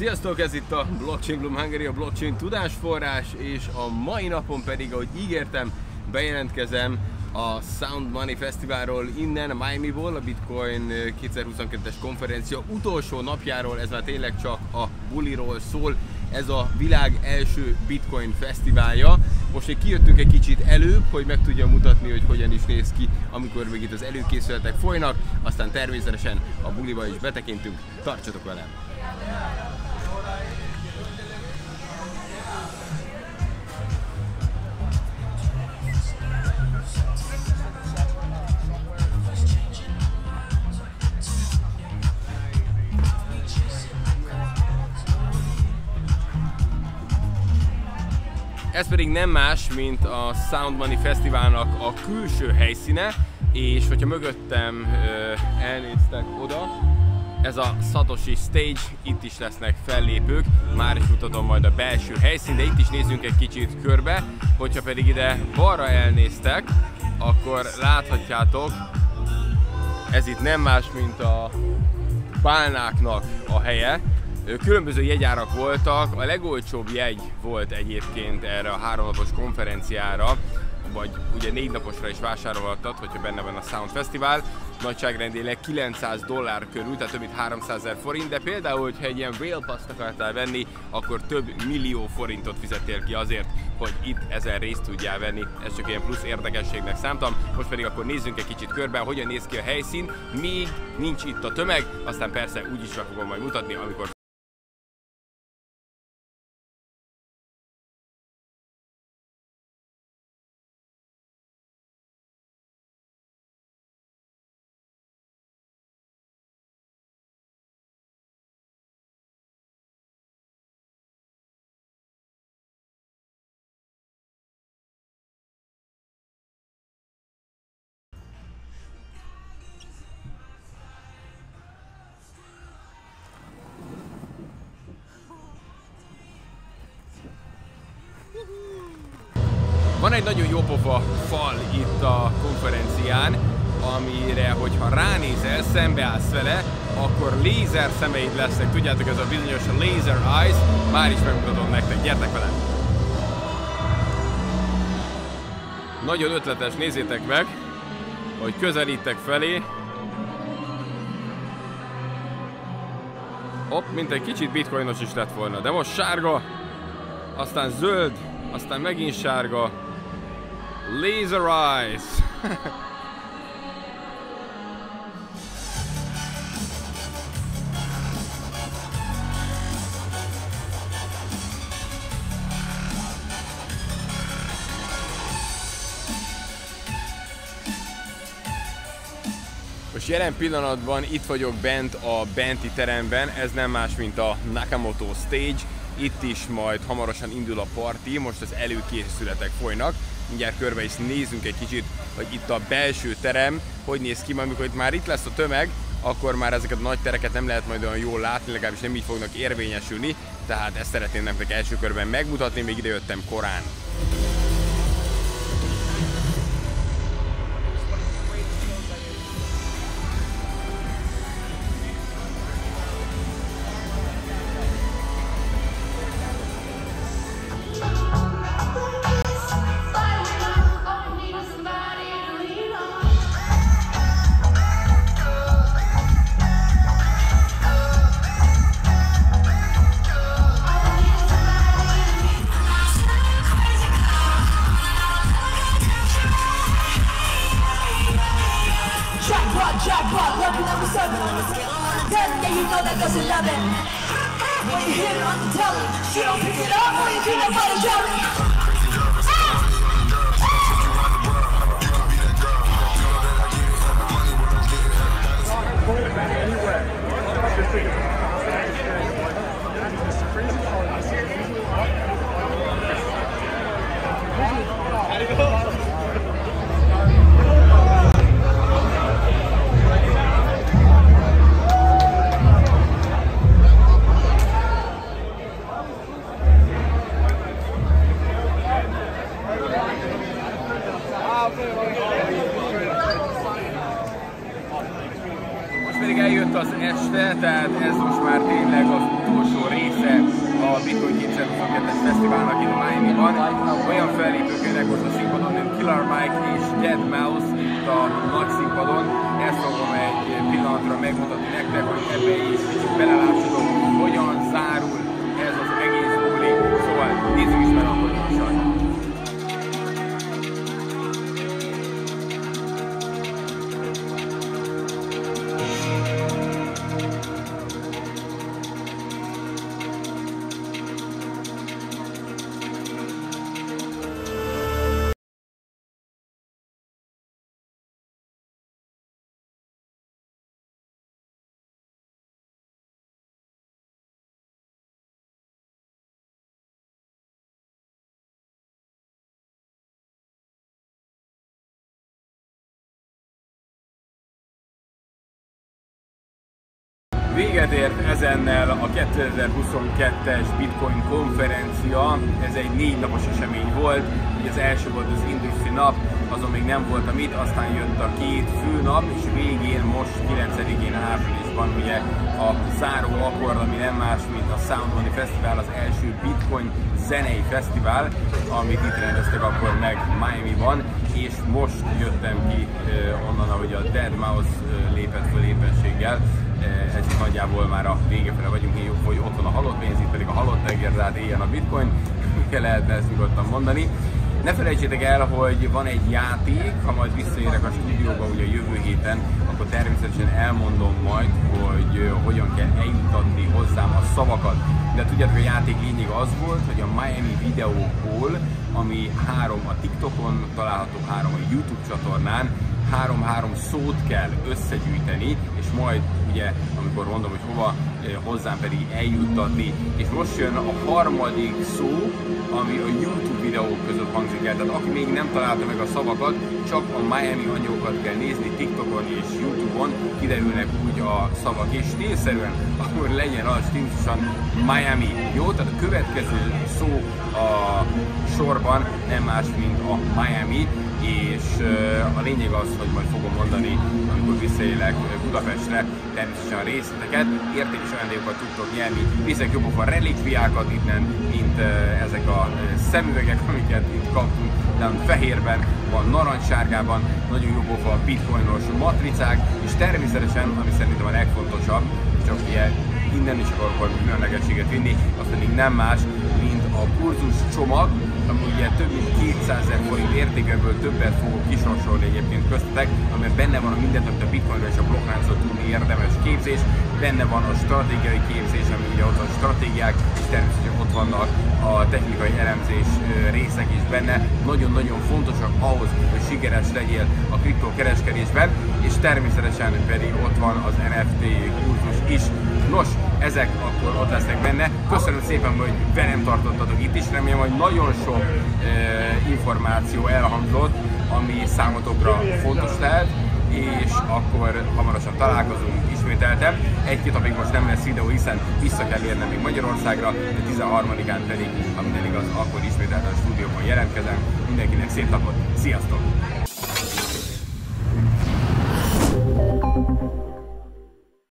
Sziasztok, ez itt a Blockchain Bloom Hungary, a blockchain tudásforrás, és a mai napon pedig, ahogy ígértem, bejelentkezem a Sound Money Fesztiválról innen, Miami-ból, a Bitcoin 2022-es konferencia utolsó napjáról, ez már tényleg csak a buliról szól, ez a világ első Bitcoin fesztiválja. Most még kijöttünk egy kicsit előbb, hogy meg tudjam mutatni, hogy hogyan is néz ki, amikor még itt az előkészületek folynak, aztán természetesen a buliba is betekintünk. Tartsatok velem! Ez pedig nem más, mint a Sound Money Fesztiválnak a külső helyszíne, és hogyha mögöttem ö, elnéztek oda, ez a Satoshi Stage, itt is lesznek fellépők, már is mutatom majd a belső helyszín, de itt is nézzünk egy kicsit körbe, hogyha pedig ide balra elnéztek, akkor láthatjátok, ez itt nem más, mint a pálnáknak a helye, Különböző jegyárak voltak, a legolcsóbb jegy volt egyébként erre a háromnapos konferenciára, vagy ugye négy naposra is vásárolhattad, hogyha benne van a Sound Festival, nagyságrendileg 900 dollár körül, tehát több mint 300 ezer forint, de például, hogyha egy ilyen Rail Pass akartál venni, akkor több millió forintot fizettél ki azért, hogy itt ezen részt tudjál venni. Ez csak ilyen plusz érdekességnek számtam. Most pedig akkor nézzünk egy kicsit körbe, hogyan néz ki a helyszín, még nincs itt a tömeg, aztán persze úgy is meg fogom majd mutatni, amikor Van egy nagyon jó pofa fal itt a konferencián, amire, hogyha ránézel, szembeállsz vele, akkor lézer szemeid lesznek. Tudjátok, ez a bizonyos laser eyes, már is megmutatom nektek, gyertek velem! Nagyon ötletes, nézzétek meg, hogy közelítek felé. Hopp, mint egy kicsit bitcoinos is lett volna, de most sárga, aztán zöld, aztán megint sárga, Laser Eyes. Most jelen pillanatban itt vagyok bent a benti teremben, ez nem más, mint a Nakamoto Stage. Itt is majd hamarosan indul a parti, most az előkészületek folynak mindjárt körbe is nézzünk egy kicsit, hogy itt a belső terem hogy néz ki, amikor itt már itt lesz a tömeg, akkor már ezeket a nagy tereket nem lehet majd olyan jól látni, legalábbis nem így fognak érvényesülni, tehát ezt szeretném nektek első körben megmutatni, még ide jöttem korán. You know that doesn't love it. When you hear it on the telly, you don't pick it up when you peanut butter jelly. eljött az este, tehát ez most már tényleg az utolsó része a Bitcoin 2022-es fesztiválnak itt Miami-ban. Olyan fellépők jönnek hozzá a színpadon, mint Killer Mike és Dead Mouse itt a nagy színpadon. Ezt a Véget ért ezennel a 2022-es Bitcoin konferencia. Ez egy négy napos esemény volt. Ugye az első volt az Industry nap, azon még nem voltam itt, aztán jött a két fő nap, és végén most 9-én áprilisban ugye a záró akkord, ami nem más, mint a Sound Money Festival, az első Bitcoin zenei fesztivál, amit itt rendeztek akkor meg Miami-ban, és most jöttem ki onnan, ahogy a Dead Mouse lépett föl éppenséggel, ez itt nagyjából már a vége fele vagyunk, így, hogy ott van a halott pénz, itt pedig a halott teger, tehát éljen a bitcoin, lehetne ezt nyugodtan mondani. Ne felejtsétek el, hogy van egy játék, ha majd visszaérek a stúdióba ugye jövő héten, akkor természetesen elmondom majd, hogy hogyan kell eljutatni hozzám a szavakat. De tudjátok, a játék lényeg az volt, hogy a Miami videóból, ami három a TikTokon található, három a YouTube csatornán, három-három szót kell összegyűjteni, és majd ugye, amikor mondom, hogy hova, hozzám pedig eljuttatni. És most jön a harmadik szó, ami a YouTube videók között hangzik el. Tehát aki még nem találta meg a szavakat, csak a Miami anyagokat kell nézni TikTokon és YouTube-on, kiderülnek úgy a szavak. És stílszerűen, akkor legyen az stílusosan Miami. Jó? Tehát a következő szó a sorban nem más, mint a Miami, és a lényeg az, hogy majd fogom mondani, amikor visszaélek Budapestre, természetesen a részleteket, értékes ajándékokat tudtok nyerni, viszek jobbok a relikviákat innen, mint ezek a szemüvegek, amiket itt kaptunk, de fehérben, van narancssárgában, nagyon jó pofa a bitcoinos matricák, és természetesen, ami szerintem a legfontosabb, csak ugye innen is akarok valami különlegességet vinni, az pedig nem más, mint a kurzus csomag, ami ugye több mint 200 ezer forint értékeből többet fogok kisorsolni egyébként köztetek, amiben benne van a mindent, amit a bitcoinra és a blokkláncot tudni érdemes képzés, benne van a stratégiai képzés, ami ugye ott a stratégiák, és természetesen ott vannak a technikai elemzés részek is benne. Nagyon-nagyon fontosak ahhoz, hogy sikeres legyél a kriptókereskedésben, és természetesen pedig ott van az NFT kurzus is. Nos, ezek akkor ott lesznek benne. Köszönöm szépen, hogy velem tartottatok itt is, remélem, hogy nagyon sok e, információ elhangzott, ami számotokra fontos lehet, és akkor hamarosan találkozunk ismételtem. Egy-két napig most nem lesz videó, hiszen vissza kell érnem még Magyarországra, de 13-án pedig, ha minden igaz, akkor ismételten a stúdióban jelentkezem. Mindenkinek szép napot, sziasztok!